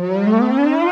Música